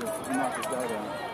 got to knock this guy down.